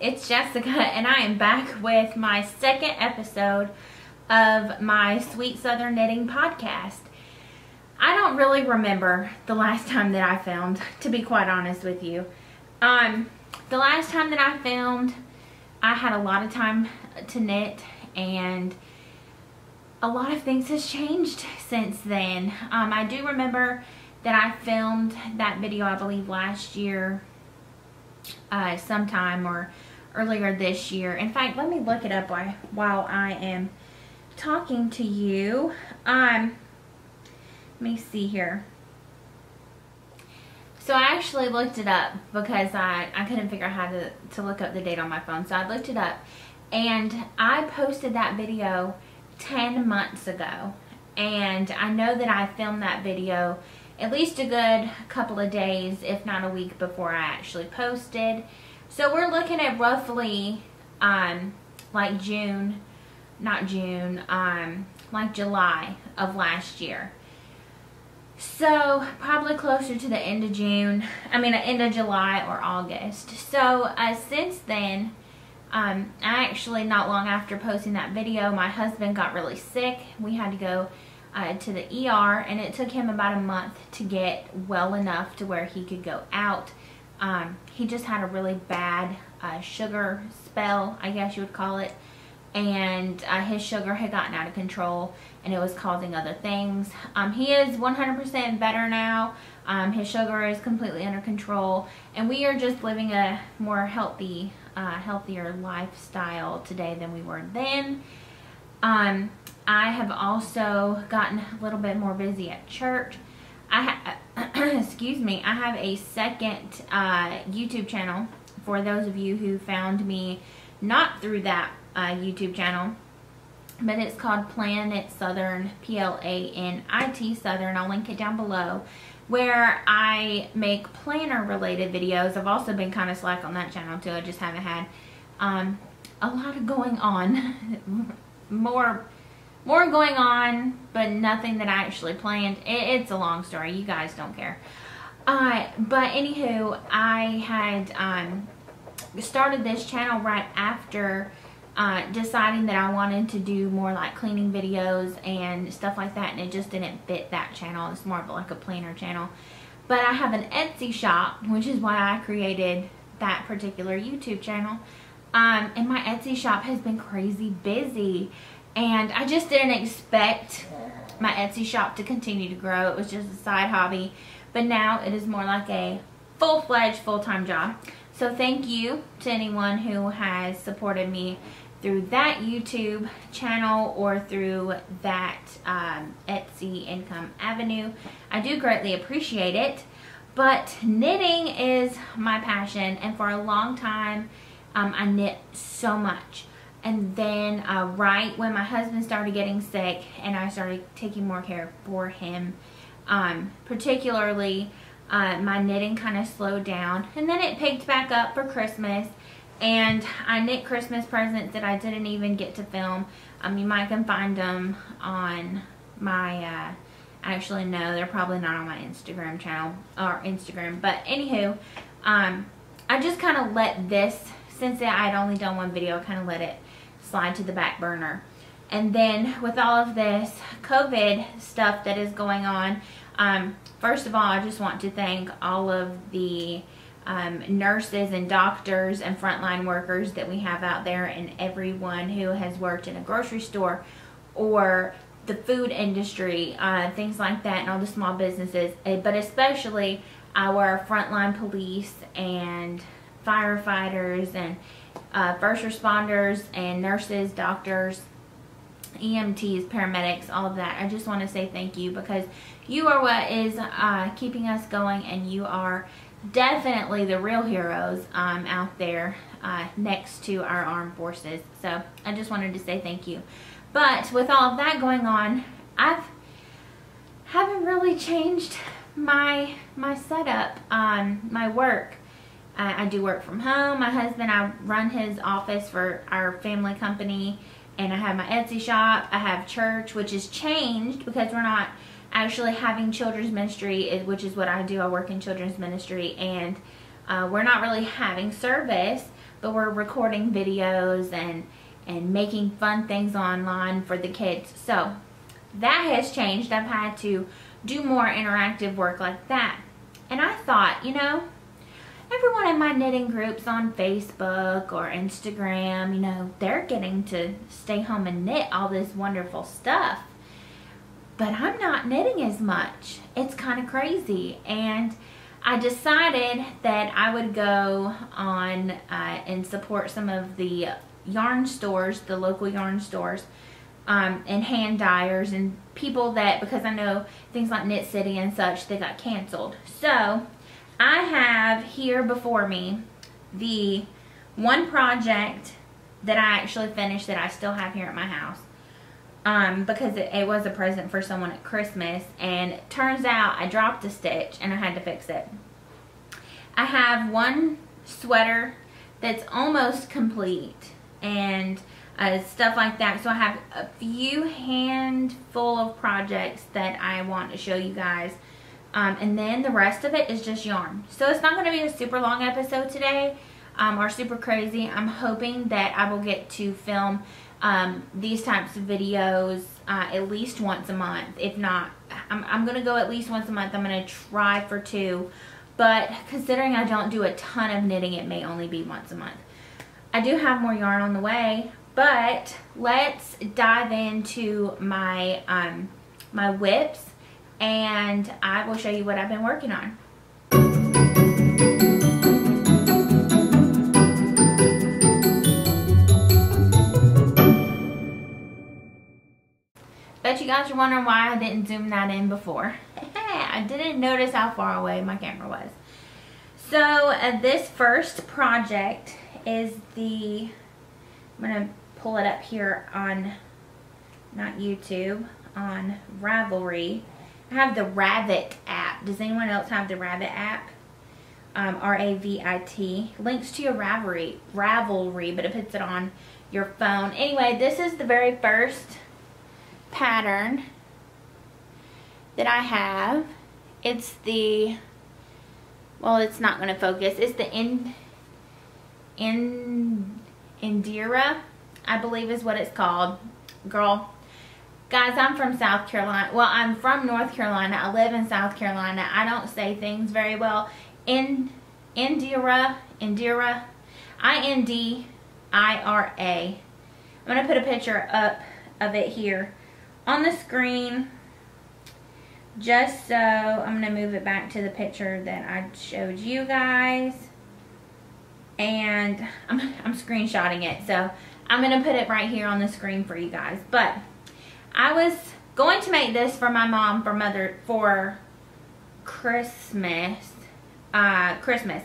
it's Jessica and I am back with my second episode of my Sweet Southern Knitting podcast. I don't really remember the last time that I filmed, to be quite honest with you. Um, the last time that I filmed, I had a lot of time to knit and a lot of things has changed since then. Um, I do remember that I filmed that video, I believe, last year uh, sometime or earlier this year. In fact, let me look it up while, I am talking to you. Um, let me see here. So I actually looked it up because I, I couldn't figure out how to, to look up the date on my phone. So I looked it up and I posted that video 10 months ago. And I know that I filmed that video at least a good couple of days, if not a week before I actually posted. So we're looking at roughly um, like June, not June, um, like July of last year. So probably closer to the end of June, I mean end of July or August. So uh, since then, um, I actually not long after posting that video, my husband got really sick. We had to go uh, to the ER and it took him about a month to get well enough to where he could go out. Um, he just had a really bad uh, sugar spell, I guess you would call it. And uh, his sugar had gotten out of control and it was causing other things. Um, he is 100% better now. Um, his sugar is completely under control and we are just living a more healthy, uh, healthier lifestyle today than we were then. Um, I have also gotten a little bit more busy at church. I excuse me, I have a second uh, YouTube channel for those of you who found me not through that uh, YouTube channel, but it's called Plan-It Southern, P-L-A-N-I-T Southern. I'll link it down below where I make planner related videos. I've also been kind of slack on that channel too. I just haven't had um, a lot of going on. More more going on, but nothing that I actually planned. It, it's a long story. You guys don't care. Uh, but anywho, I had um, started this channel right after uh, deciding that I wanted to do more like cleaning videos and stuff like that and it just didn't fit that channel. It's more of like a planner channel. But I have an Etsy shop, which is why I created that particular YouTube channel. Um, and my Etsy shop has been crazy busy. And I just didn't expect my Etsy shop to continue to grow. It was just a side hobby. But now it is more like a full-fledged, full-time job. So thank you to anyone who has supported me through that YouTube channel or through that um, Etsy income avenue. I do greatly appreciate it. But knitting is my passion and for a long time um, I knit so much and then uh, right when my husband started getting sick and I started taking more care for him, um, particularly uh, my knitting kind of slowed down. And then it picked back up for Christmas. And I knit Christmas presents that I didn't even get to film. Um, you might can find them on my, uh, actually no, they're probably not on my Instagram channel or Instagram, but anywho, um, I just kind of let this, since I'd only done one video, kind of let it slide to the back burner. And then with all of this COVID stuff that is going on, um, first of all, I just want to thank all of the um, nurses and doctors and frontline workers that we have out there and everyone who has worked in a grocery store or the food industry, uh, things like that, and all the small businesses, eh, but especially our frontline police and firefighters and uh, first responders and nurses, doctors, EMTs, paramedics, all of that. I just want to say thank you because you are what is uh, keeping us going and you are definitely the real heroes um, out there uh, next to our armed forces. So I just wanted to say thank you. But with all of that going on, I've haven't really changed my my setup, um, my work. I, I do work from home. My husband, I run his office for our family company and I have my Etsy shop. I have church, which has changed because we're not actually having children's ministry, which is what I do. I work in children's ministry and uh, we're not really having service, but we're recording videos and and making fun things online for the kids. So that has changed. I've had to do more interactive work like that. And I thought, you know, everyone in my knitting groups on Facebook or Instagram, you know, they're getting to stay home and knit all this wonderful stuff. But I'm not knitting as much. It's kind of crazy. And I decided that I would go on uh, and support some of the yarn stores, the local yarn stores, um, and hand dyers and people that, because I know things like Knit City and such, they got canceled. So I have here before me the one project that I actually finished that I still have here at my house. Um, because it, it was a present for someone at Christmas and turns out I dropped a stitch and I had to fix it. I have one sweater that's almost complete and uh, stuff like that. So I have a few handful of projects that I want to show you guys. Um, and then the rest of it is just yarn. So it's not going to be a super long episode today um, or super crazy. I'm hoping that I will get to film um, these types of videos uh, at least once a month. If not, I'm, I'm going to go at least once a month. I'm going to try for two. But considering I don't do a ton of knitting, it may only be once a month. I do have more yarn on the way, but let's dive into my, um, my WIPs and I will show you what I've been working on. Bet you guys are wondering why I didn't zoom that in before. I didn't notice how far away my camera was. So uh, this first project is the, I'm going to pull it up here on, not YouTube, on Ravelry. I have the Ravit app. Does anyone else have the Ravit app? Um, R-A-V-I-T. Links to your Ravelry, Ravelry, but it puts it on your phone. Anyway, this is the very first pattern that I have. It's the, well, it's not going to focus. It's the in, in, Indira, I believe is what it's called. Girl, guys, I'm from South Carolina. Well, I'm from North Carolina. I live in South Carolina. I don't say things very well. In, Indira, Indira, I-N-D-I-R-A. I'm going to put a picture up of it here on the screen just so I'm going to move it back to the picture that I showed you guys and I'm, I'm screenshotting it so I'm going to put it right here on the screen for you guys but I was going to make this for my mom for mother for Christmas uh, Christmas.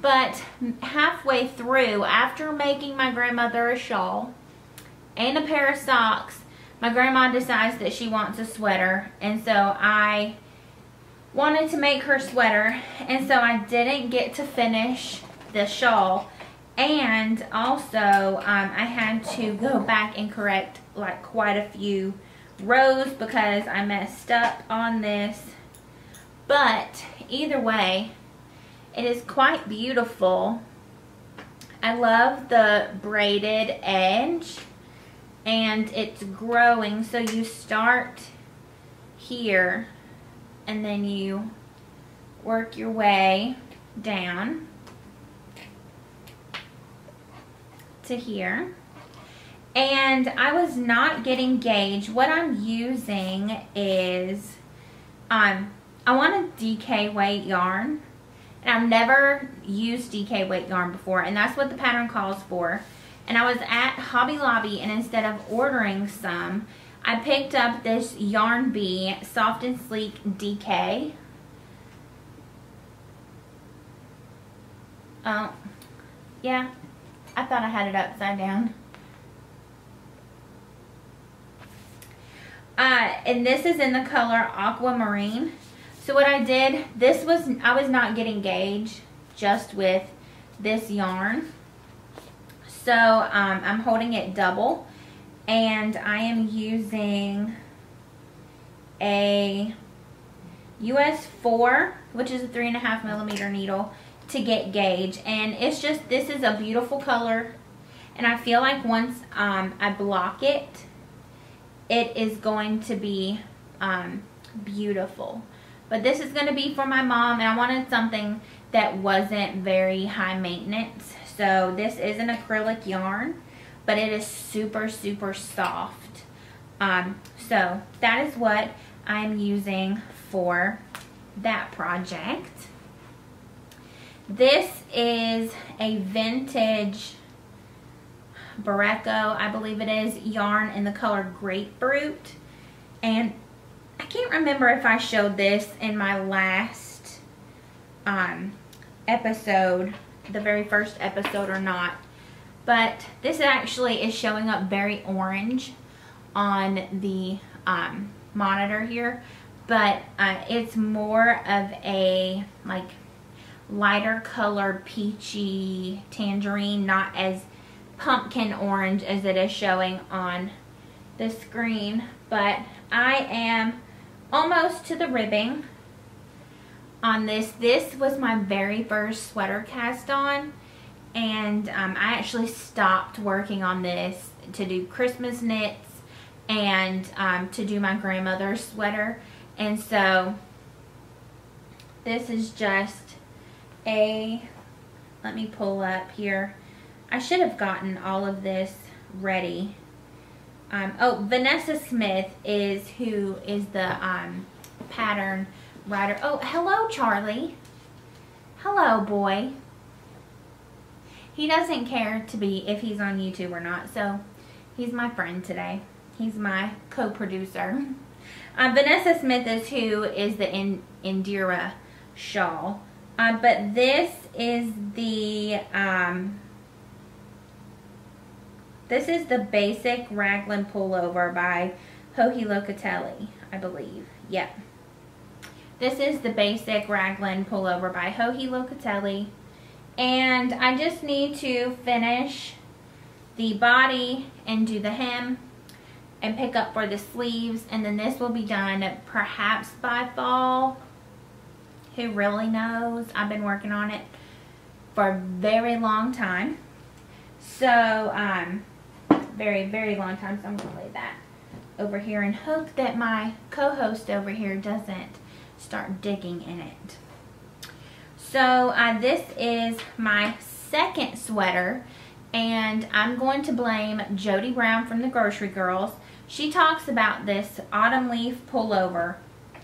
But halfway through after making my grandmother a shawl and a pair of socks my grandma decides that she wants a sweater. And so I wanted to make her sweater. And so I didn't get to finish the shawl. And also um, I had to go back and correct like quite a few rows because I messed up on this. But either way it is quite beautiful. I love the braided edge and it's growing. So you start here and then you work your way down to here and I was not getting gauge. What I'm using is um I want a DK weight yarn. And I've never used DK weight yarn before. And that's what the pattern calls for. And I was at Hobby Lobby and instead of ordering some, I picked up this Yarn Bee Soft and Sleek DK. Oh, yeah, I thought I had it upside down. Uh, and this is in the color Aquamarine. So what I did, this was, I was not getting gauge just with this yarn. So um, I'm holding it double and I am using a US 4, which is a three and a half millimeter needle, to get gauge and it's just this is a beautiful color and I feel like once um, I block it it is going to be um, beautiful. But this is going to be for my mom and I wanted something that wasn't very high maintenance. So this is an acrylic yarn but it is super super soft. Um, so that is what I'm using for that project. This is a vintage Berroco, I believe it is, yarn in the color Grapefruit. And I can't remember if I showed this in my last um, episode, the very first episode or not. But this actually is showing up very orange on the um, monitor here. But uh, it's more of a like lighter color peachy tangerine, not as pumpkin orange as it is showing on the screen. But I am almost to the ribbing on this. This was my very first sweater cast on. And um, I actually stopped working on this to do Christmas knits and um, to do my grandmother's sweater. And so this is just a, let me pull up here. I should have gotten all of this ready. Um, oh, Vanessa Smith is who is the um, pattern writer. Oh, hello, Charlie. Hello, boy. He doesn't care to be if he's on YouTube or not, so he's my friend today. He's my co-producer. Um, Vanessa Smith is who is the in Indira shawl. Uh, but this is the, um, this is the basic raglan pullover by Joji Locatelli, I believe. Yep. This is the basic raglan pullover by Joji Locatelli. And I just need to finish the body and do the hem and pick up for the sleeves. And then this will be done perhaps by fall who really knows. I've been working on it for a very long time. So, um, very, very long time. So I'm going to lay that over here and hope that my co-host over here doesn't start digging in it. So uh, this is my second sweater and I'm going to blame Jodi Brown from the Grocery Girls. She talks about this Autumn League pullover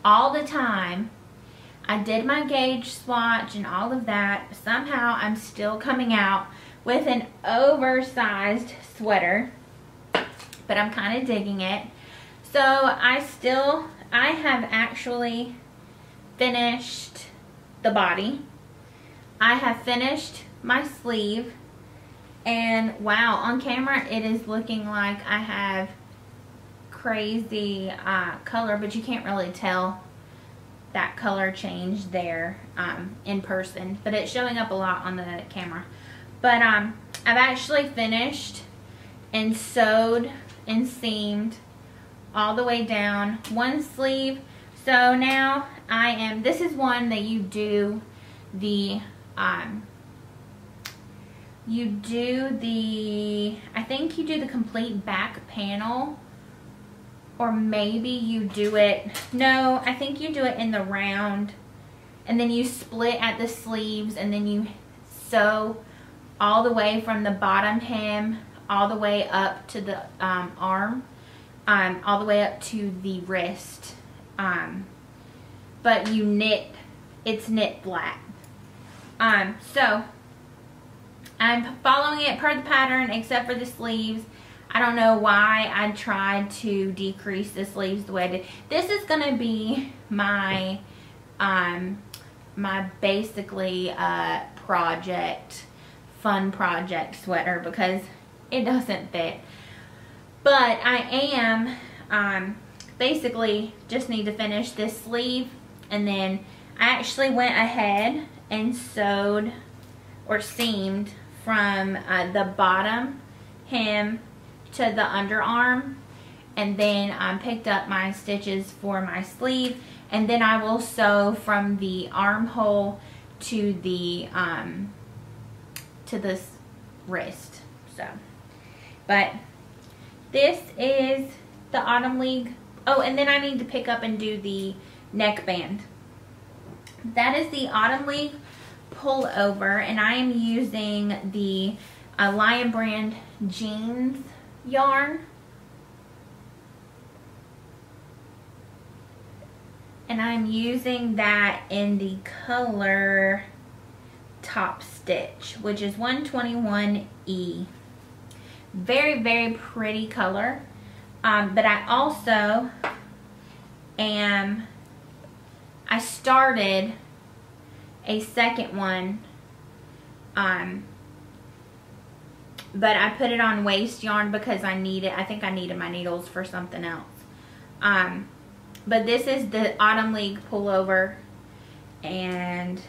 all the time I did my gauge swatch and all of that. Somehow I'm still coming out with an oversized sweater, but I'm kind of digging it. So I still, I have actually finished the body. I have finished my sleeve and wow, on camera it is looking like I have crazy uh, color, but you can't really tell that color change there um, in person, but it's showing up a lot on the camera. But um, I've actually finished and sewed and seamed all the way down one sleeve. So now I am, this is one that you do the, um, you do the, I think you do the complete back panel or maybe you do it, no, I think you do it in the round and then you split at the sleeves and then you sew all the way from the bottom hem all the way up to the um, arm, um, all the way up to the wrist. Um, but you knit, it's knit flat. Um, so, I'm following it per the pattern except for the sleeves. I don't know why I tried to decrease the sleeves the way I did. This is going to be my, um, my basically uh, project, fun project sweater because it doesn't fit. But I am, um, basically just need to finish this sleeve and then I actually went ahead and sewed or seamed from uh, the bottom hem to the underarm and then I um, picked up my stitches for my sleeve and then I will sew from the armhole to the um, to this wrist. So, but this is the Autumn League. Oh, and then I need to pick up and do the neckband. That is the Autumn League pullover, and I am using the uh, Lion Brand jeans yarn. And I'm using that in the color top stitch, which is 121E. Very, very pretty color. Um, but I also am, I started a second one, um, but I put it on waste yarn because I needed, I think I needed my needles for something else. Um, but this is the Autumn League pullover and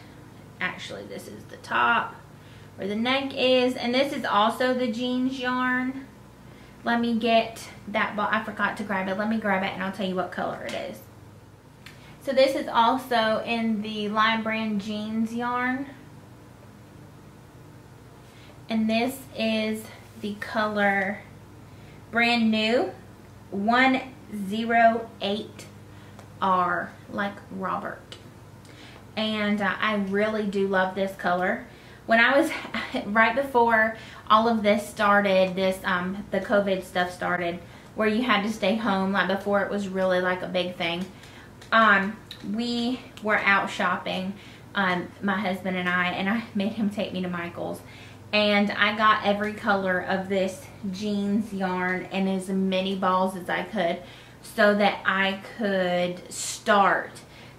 actually this is the top where the neck is. And this is also the jeans yarn. Let me get that ball. I forgot to grab it. Let me grab it and I'll tell you what color it is. So this is also in the Lion Brand jeans yarn. And this is the color brand new. 108R like Robert. And uh, I really do love this color. When I was, right before all of this started, this, um, the COVID stuff started, where you had to stay home, like before it was really like a big thing, um, we were out shopping, um, my husband and I, and I made him take me to Michael's. And I got every color of this jeans yarn and as many balls as I could so that I could start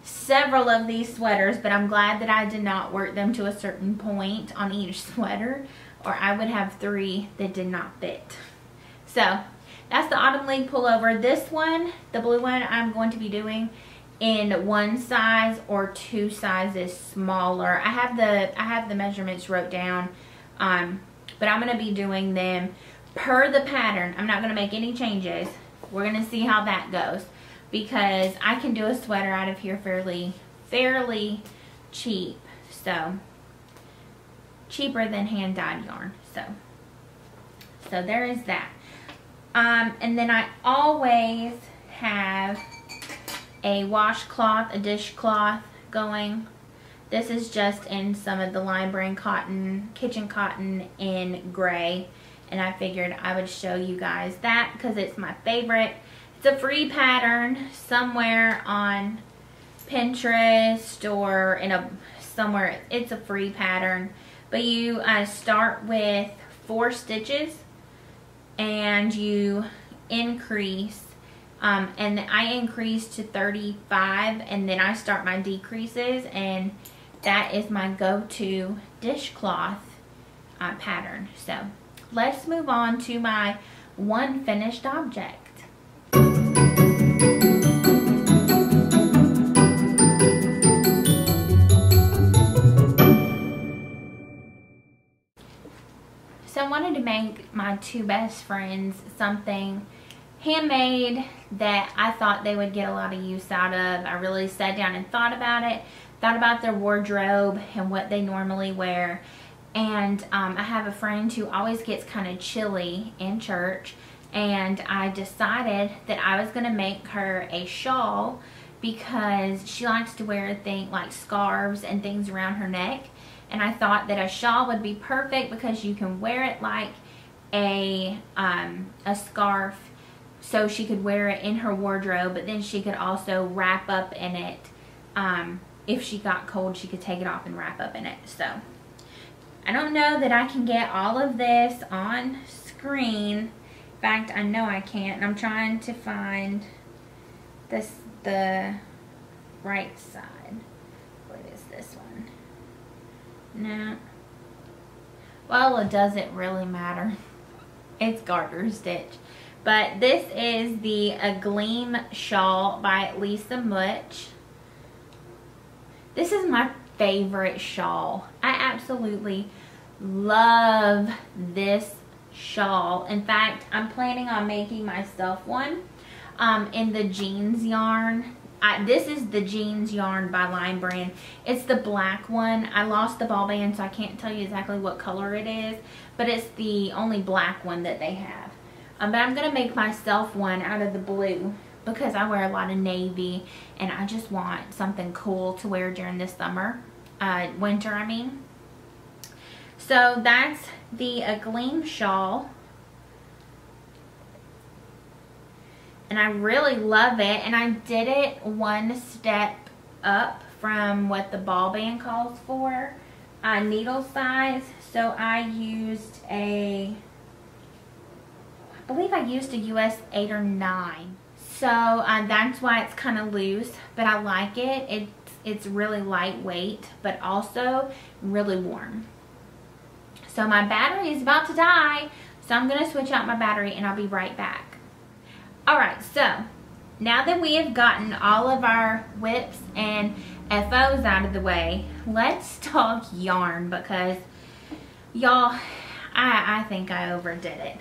several of these sweaters, but I'm glad that I did not work them to a certain point on each sweater, or I would have three that did not fit. So, that's the Autumn League pullover. This one, the blue one, I'm going to be doing in one size or two sizes smaller. I have the I have the measurements wrote down, um, but I'm going to be doing them per the pattern. I'm not going to make any changes. We're going to see how that goes because I can do a sweater out of here fairly, fairly cheap. So, cheaper than hand-dyed yarn. So, so there is that. Um, and then I always have a washcloth, a dishcloth going. This is just in some of the Lion Brand cotton, kitchen cotton in gray. And I figured I would show you guys that because it's my favorite. It's a free pattern somewhere on Pinterest or in a somewhere. It's a free pattern. But you uh, start with four stitches and you increase um, and I increase to 35 and then I start my decreases and that is my go-to dishcloth uh, pattern. So let's move on to my one finished object. Wanted to make my two best friends something handmade that I thought they would get a lot of use out of. I really sat down and thought about it, thought about their wardrobe and what they normally wear. And um, I have a friend who always gets kind of chilly in church and I decided that I was going to make her a shawl because she likes to wear things like scarves and things around her neck. And I thought that a shawl would be perfect because you can wear it like a, um, a scarf so she could wear it in her wardrobe but then she could also wrap up in it. Um, if she got cold she could take it off and wrap up in it. So I don't know that I can get all of this on screen fact I know I can't and I'm trying to find this the right side What is this one? No. Well, it doesn't really matter. It's garter stitch. But this is the Agleam Shawl by Lisa Mutch. This is my favorite shawl. I absolutely love this shawl. In fact, I'm planning on making myself one um, in the jeans yarn. I, this is the jeans yarn by Lion Brand. It's the black one. I lost the ball band, so I can't tell you exactly what color it is, but it's the only black one that they have. Um, but I'm going to make myself one out of the blue because I wear a lot of navy and I just want something cool to wear during this summer, uh, winter I mean. So that's the uh, Gleam shawl. And I really love it. And I did it one step up from what the ball band calls for. Uh, needle size. So I used a, I believe I used a US 8 or 9. So uh, that's why it's kind of loose. But I like it. It's, it's really lightweight. But also really warm. So my battery is about to die. So I'm going to switch out my battery and I'll be right back. Alright, so now that we have gotten all of our WIPs and FOs out of the way, let's talk yarn because y'all, I, I think I overdid it.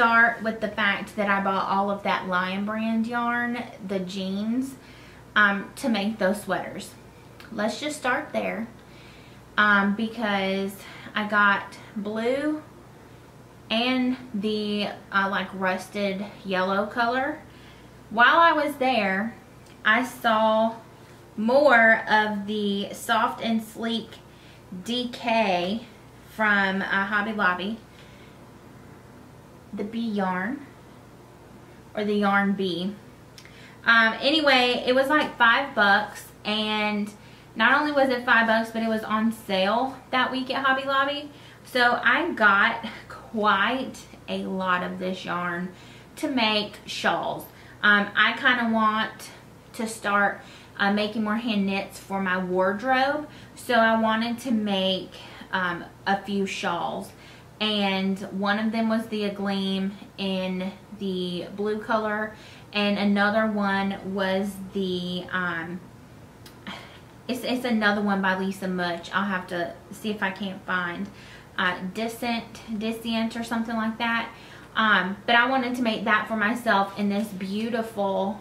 Start with the fact that I bought all of that Lion Brand yarn, the jeans, um, to make those sweaters. Let's just start there um, because I got blue and the uh, like rusted yellow color. While I was there, I saw more of the soft and sleek DK from uh, Hobby Lobby the bee yarn or the yarn bee. Um, anyway, it was like five bucks and not only was it five bucks, but it was on sale that week at Hobby Lobby. So I got quite a lot of this yarn to make shawls. Um, I kind of want to start uh, making more hand knits for my wardrobe. So I wanted to make um, a few shawls and one of them was the Gleam in the blue color and another one was the um it's, it's another one by Lisa Mutch. I'll have to see if I can't find uh Dissent Dissent or something like that. Um but I wanted to make that for myself in this beautiful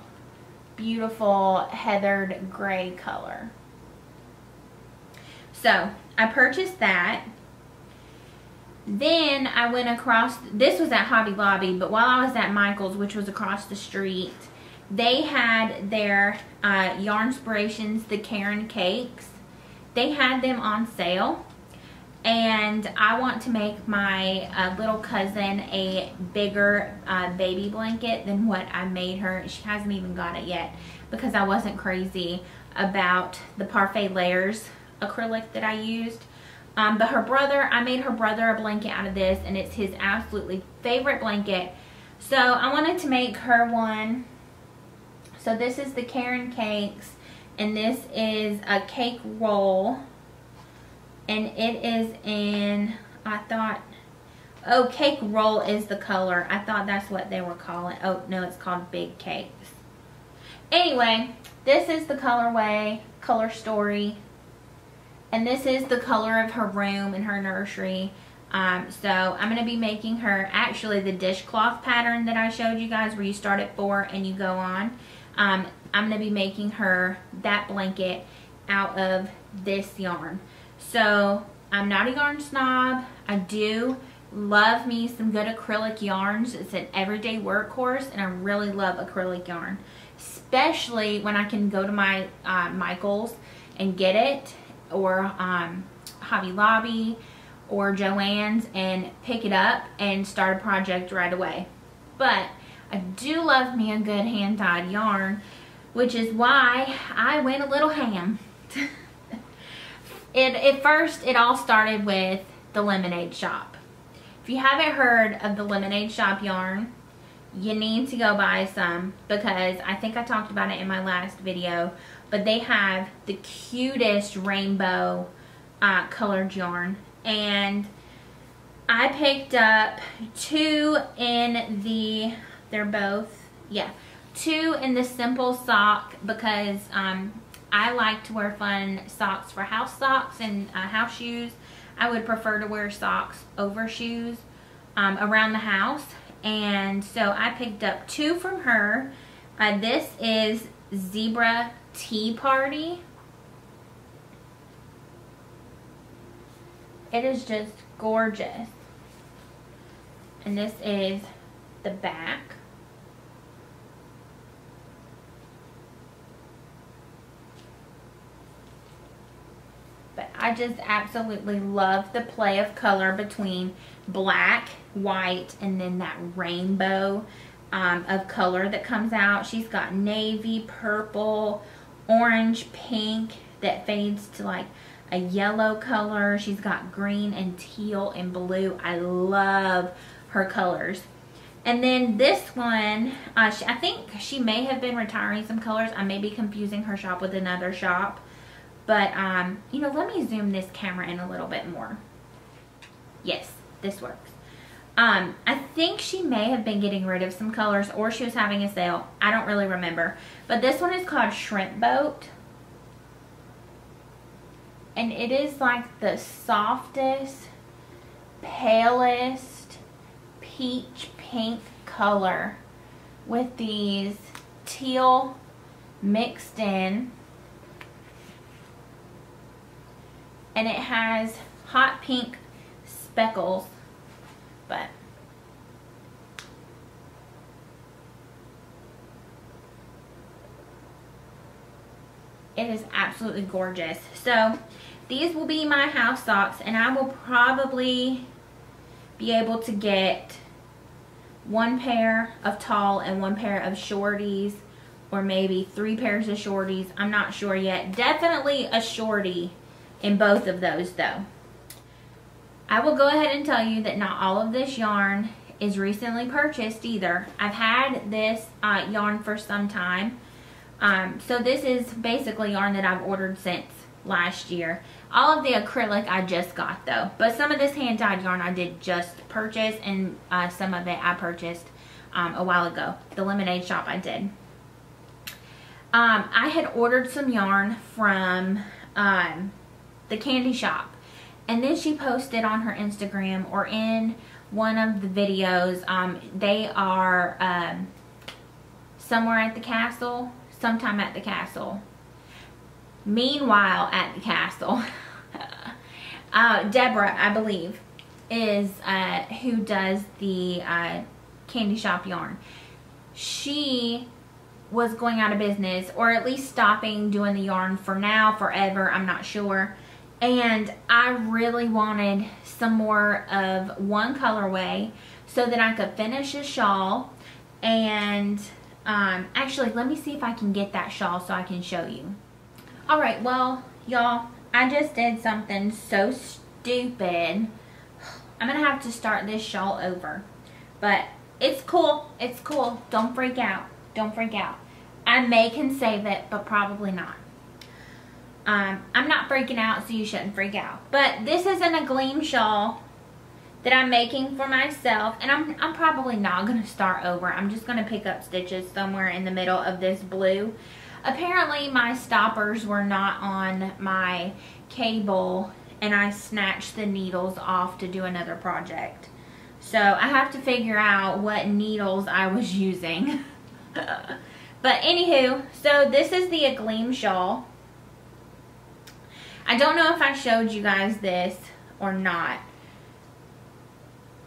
beautiful heathered gray color. So I purchased that then I went across, this was at Hobby Lobby, but while I was at Michael's, which was across the street, they had their uh, Yarnspirations, the Caron Cakes. They had them on sale. And I want to make my uh, little cousin a bigger uh, baby blanket than what I made her. She hasn't even got it yet because I wasn't crazy about the Parfait Layers acrylic that I used. Um, but her brother, I made her brother a blanket out of this and it's his absolutely favorite blanket. So I wanted to make her one. So this is the Caron Cakes and this is a cake roll. And it is in, I thought, oh, cake roll is the color. I thought that's what they were calling. Oh, no, it's called big cakes. Anyway, this is the colorway, color story and this is the color of her room in her nursery. Um, so I'm going to be making her actually the dishcloth pattern that I showed you guys where you start at four and you go on. Um, I'm going to be making her that blanket out of this yarn. So I'm not a yarn snob. I do love me some good acrylic yarns. It's an everyday workhorse and I really love acrylic yarn. Especially when I can go to my uh, Michael's and get it or um, Hobby Lobby or Joann's and pick it up and start a project right away. But I do love me a good hand-dyed yarn, which is why I went a little ham. it, at first, it all started with the Lemonade Shop. If you haven't heard of the Lemonade Shop yarn, you need to go buy some because I think I talked about it in my last video but they have the cutest rainbow uh, colored yarn and I picked up two in the they're both yeah two in the simple sock because um, I like to wear fun socks for house socks and uh, house shoes. I would prefer to wear socks over shoes um, around the house. And so I picked up two from her. Uh, this is Zebra Tea Party. It is just gorgeous. And this is the back. But I just absolutely love the play of color between black, white, and then that rainbow um, of color that comes out. She's got navy, purple, orange, pink that fades to like a yellow color. She's got green and teal and blue. I love her colors. And then this one, uh, she, I think she may have been retiring some colors. I may be confusing her shop with another shop. But, um, you know, let me zoom this camera in a little bit more. Yes, this works. Um, I think she may have been getting rid of some colors or she was having a sale. I don't really remember. But this one is called Shrimp Boat. And it is like the softest, palest, peach pink color with these teal mixed in. And it has hot pink speckles, but it is absolutely gorgeous. So these will be my house socks and I will probably be able to get one pair of tall and one pair of shorties or maybe three pairs of shorties. I'm not sure yet. Definitely a shorty in both of those though. I will go ahead and tell you that not all of this yarn is recently purchased either. I've had this uh, yarn for some time. Um, so this is basically yarn that I've ordered since last year. All of the acrylic I just got though. But some of this hand-dyed yarn I did just purchase and uh, some of it I purchased um, a while ago. The Lemonade Shop I did. Um, I had ordered some yarn from um, the candy shop. And then she posted on her Instagram or in one of the videos, um, they are um, somewhere at the castle, sometime at the castle. Meanwhile, at the castle, uh, Deborah, I believe, is uh, who does the uh, candy shop yarn. She was going out of business or at least stopping doing the yarn for now, forever, I'm not sure. And I really wanted some more of one colorway so that I could finish a shawl and um, actually let me see if I can get that shawl so I can show you. Alright, well, y'all, I just did something so stupid. I'm to have to start this shawl over. But it's cool. It's cool. Don't freak out. Don't freak out. I may can save it, but probably not. Um, I'm not freaking out, so you shouldn't freak out. But this isn't a gleam shawl that I'm making for myself. And I'm, I'm probably not going to start over. I'm just going to pick up stitches somewhere in the middle of this blue apparently my stoppers were not on my cable and I snatched the needles off to do another project. So I have to figure out what needles I was using. but anywho, so this is the Agleam shawl. I don't know if I showed you guys this or not.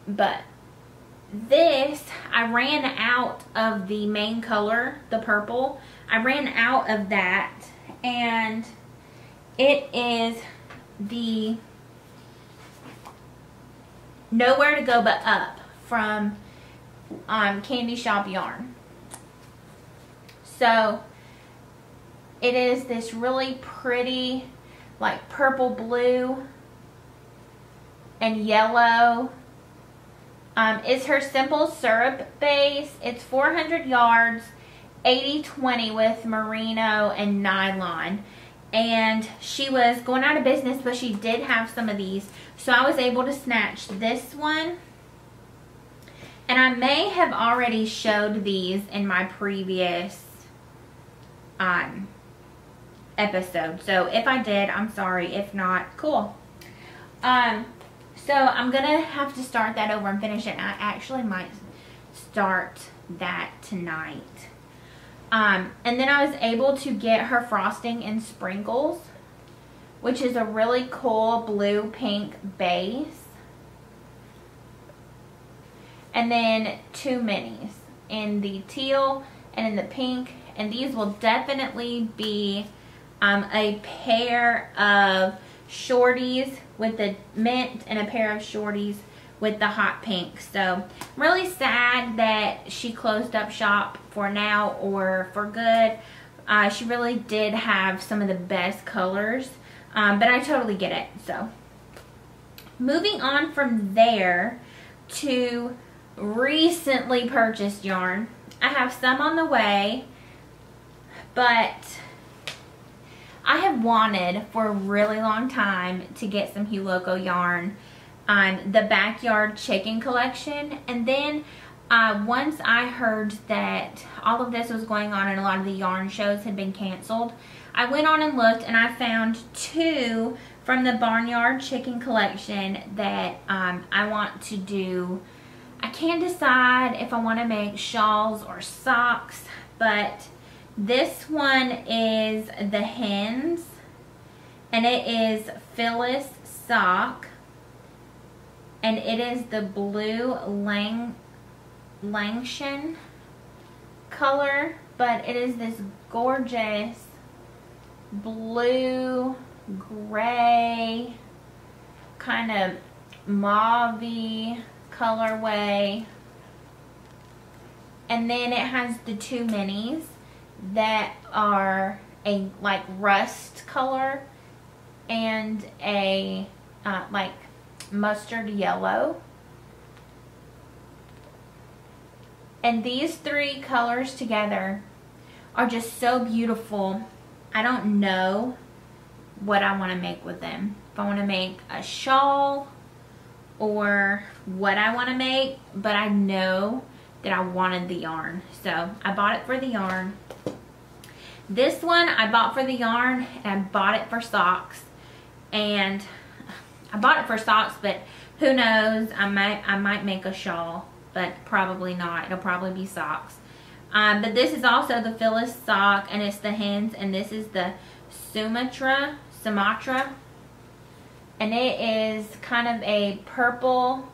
But this, I ran out of the main color, the purple. I ran out of that and it is the Nowhere to Go But Up from um, Candy Shop Yarn. So it is this really pretty like purple blue and yellow um, her simple syrup base. It's 400 yards, 80-20 with merino and nylon. And she was going out of business, but she did have some of these. So I was able to snatch this one. And I may have already showed these in my previous um, episode. So if I did, I'm sorry. If not, cool. Um, so I'm going to have to start that over and finish it. I actually might start that tonight. Um, and then I was able to get her frosting in sprinkles, which is a really cool blue pink base. And then two minis in the teal and in the pink. And these will definitely be um, a pair of shorties with the mint and a pair of shorties with the hot pink. So I'm really sad that she closed up shop for now or for good. Uh, she really did have some of the best colors, um, but I totally get it. So moving on from there to recently purchased yarn. I have some on the way, but I have wanted for a really long time to get some Huloko yarn on um, the Backyard Chicken Collection. And then uh, once I heard that all of this was going on and a lot of the yarn shows had been canceled, I went on and looked and I found two from the Barnyard Chicken Collection that um, I want to do. I can't decide if I want to make shawls or socks, but this one is the hens, and it is Phyllis sock, and it is the blue Lang Langshan color, but it is this gorgeous blue, gray, kind of mauve colorway. And then it has the two minis that are a like rust color and a uh, like mustard yellow. And these three colors together are just so beautiful. I don't know what I want to make with them. If I want to make a shawl or what I want to make, but I know that I wanted the yarn. So I bought it for the yarn. This one I bought for the yarn and I bought it for socks. And I bought it for socks, but who knows? I might I might make a shawl, but probably not. It'll probably be socks. Um, but this is also the Phyllis sock, and it's the hens, and this is the Sumatra, Sumatra. And it is kind of a purple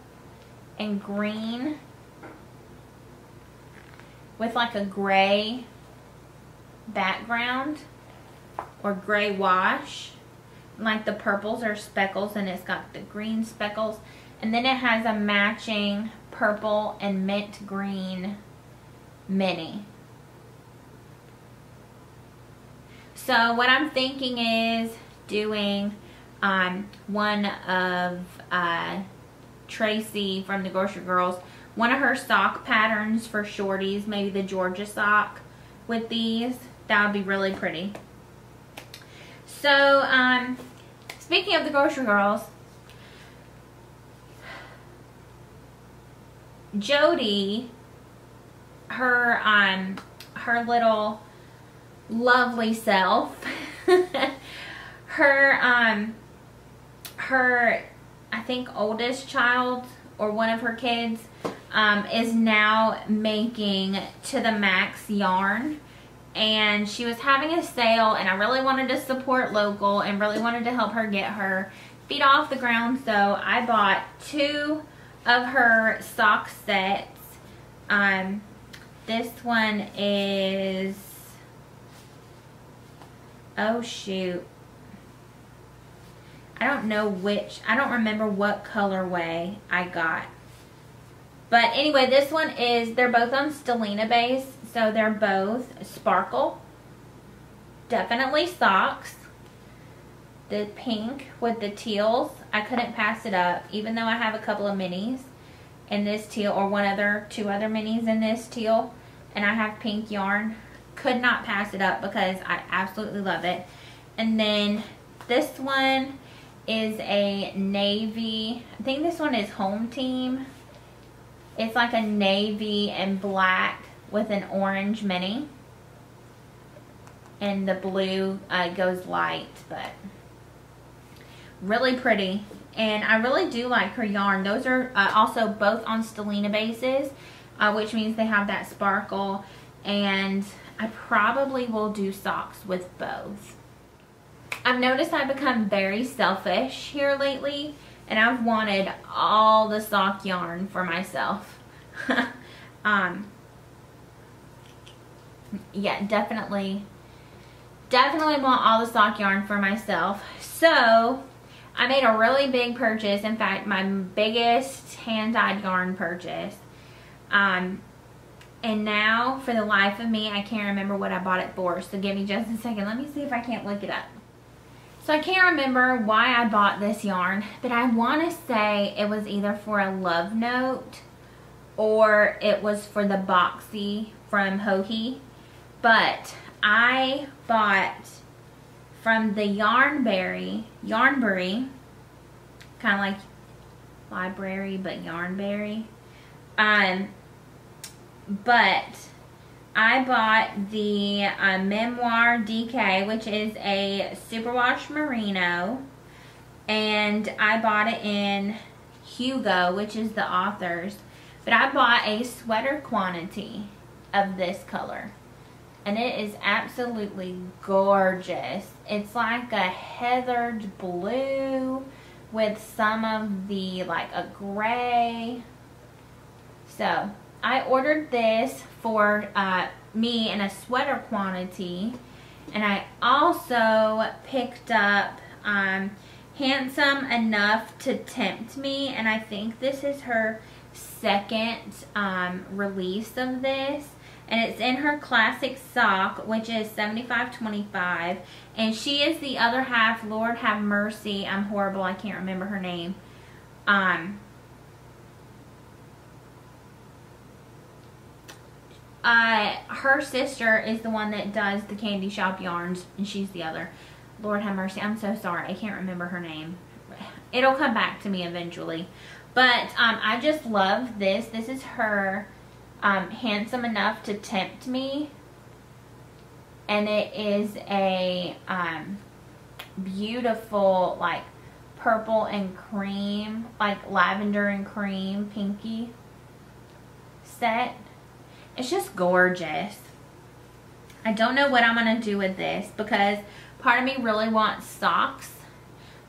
and green with like a gray background or gray wash. Like the purples are speckles and it's got the green speckles. And then it has a matching purple and mint green mini. So what I'm thinking is doing um, one of uh, Tracy from the Grocery Girls, one of her sock patterns for shorties, maybe the Georgia sock with these. That would be really pretty. So, um, speaking of the grocery girls, Jodi, her, um, her little lovely self, her, um, her, I think oldest child or one of her kids, um, is now making to the max yarn. And she was having a sale and I really wanted to support local and really wanted to help her get her feet off the ground. So I bought two of her sock sets. Um this one is oh shoot. I don't know which I don't remember what colorway I got but anyway this one is they're both on Stellina base so they're both sparkle. Definitely socks. The pink with the teals. I couldn't pass it up even though I have a couple of minis in this teal or one other, two other minis in this teal. And I have pink yarn. Could not pass it up because I absolutely love it. And then this one is a navy. I think this one is home team. It's like a navy and black with an orange mini. and the blue uh, goes light, but really pretty. And I really do like her yarn. Those are uh, also both on Stellina bases, uh, which means they have that sparkle. And I probably will do socks with both. I've noticed I've become very selfish here lately. And I've wanted all the sock yarn for myself. um, yeah, definitely, definitely want all the sock yarn for myself. So, I made a really big purchase. In fact, my biggest hand-dyed yarn purchase. Um, and now, for the life of me, I can't remember what I bought it for. So give me just a second. Let me see if I can't look it up. So I can't remember why I bought this yarn, but I want to say it was either for a love note or it was for the boxy from Joji. But I bought from the Yarnberry, Yarnberry, kind of like library, but Yarnberry. Um, but I bought the uh, Memoir DK, which is a superwash merino. And I bought it in Hugo, which is the author's. But I bought a sweater quantity of this color and it is absolutely gorgeous. It's like a heathered blue with some of the like a gray. So I ordered this for uh, me in a sweater quantity. And I also picked up um, Handsome Enough to Tempt Me. And I think this is her second um, release of this. And it's in her classic sock which is 75.25 and she is the other half. Lord have mercy. I'm horrible. I can't remember her name. Um uh her sister is the one that does the candy shop yarns and she's the other. Lord have mercy i'm so sorry i can't remember her name. It'll come back to me eventually. But um i just love this. This is her um, handsome enough to tempt me. And it is a um, beautiful like purple and cream like lavender and cream pinky set it's just gorgeous I don't know what I'm gonna do with this because part of me really wants socks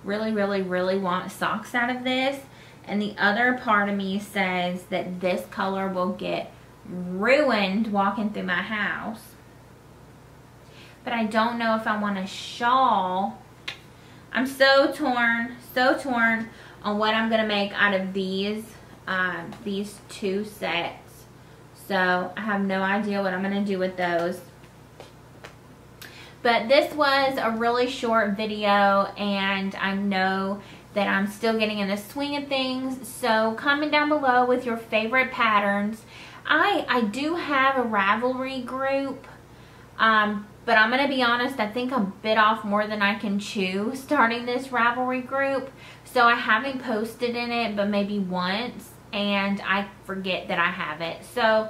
really really really want socks out of this and the other part of me says that this color will get ruined walking through my house. But I don't know if I want a shawl. I'm so torn, so torn on what I'm going to make out of these, um, these two sets. So I have no idea what I'm going to do with those. But this was a really short video and I know that I'm still getting in the swing of things. So comment down below with your favorite patterns. I, I do have a Ravelry group, um, but I'm going to be honest, I think I'm bit off more than I can chew starting this Ravelry group. So I haven't posted in it, but maybe once, and I forget that I have it. So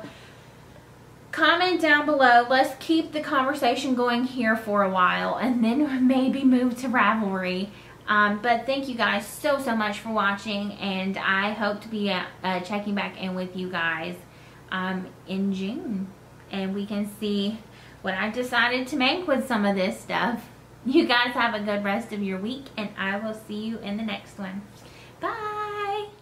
comment down below. Let's keep the conversation going here for a while, and then maybe move to Ravelry. Um, but thank you guys so, so much for watching, and I hope to be uh, uh, checking back in with you guys um, in June. And we can see what I've decided to make with some of this stuff. You guys have a good rest of your week, and I will see you in the next one. Bye!